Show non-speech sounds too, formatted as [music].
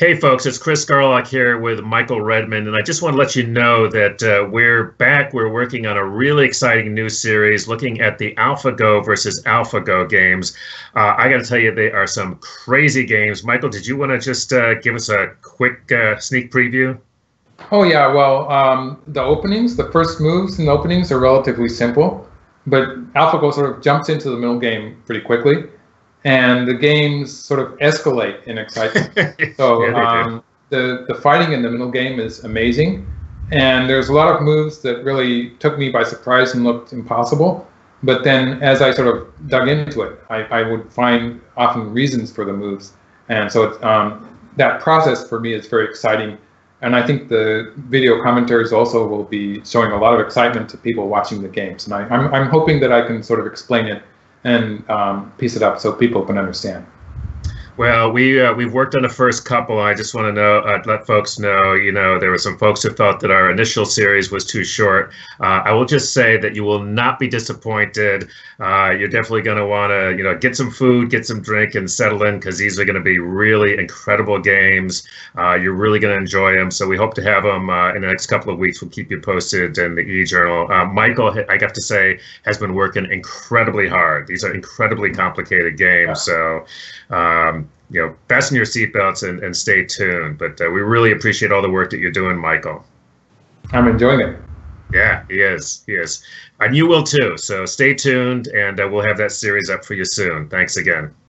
Hey, folks, it's Chris Garlock here with Michael Redmond, and I just want to let you know that uh, we're back. We're working on a really exciting new series looking at the AlphaGo versus AlphaGo games. Uh, I got to tell you, they are some crazy games. Michael, did you want to just uh, give us a quick uh, sneak preview? Oh, yeah. Well, um, the openings, the first moves in the openings are relatively simple, but AlphaGo sort of jumps into the middle game pretty quickly and the games sort of escalate in excitement. [laughs] so um, the the fighting in the middle game is amazing, and there's a lot of moves that really took me by surprise and looked impossible. But then, as I sort of dug into it, I, I would find often reasons for the moves, and so it's, um, that process for me is very exciting. And I think the video commentaries also will be showing a lot of excitement to people watching the games. And I, I'm, I'm hoping that I can sort of explain it and um, piece it up so people can understand. Well, we uh, we've worked on the first couple. I just want to know, uh, let folks know. You know, there were some folks who thought that our initial series was too short. Uh, I will just say that you will not be disappointed. Uh, you're definitely going to want to, you know, get some food, get some drink, and settle in because these are going to be really incredible games. Uh, you're really going to enjoy them. So we hope to have them uh, in the next couple of weeks. We'll keep you posted in the e-journal. Michael, I have to say, has been working incredibly hard. These are incredibly complicated games. So. Um, you know, fasten your seatbelts and, and stay tuned. But uh, we really appreciate all the work that you're doing, Michael. I'm enjoying it. Yeah, he is. He is. And you will too. So stay tuned, and uh, we'll have that series up for you soon. Thanks again.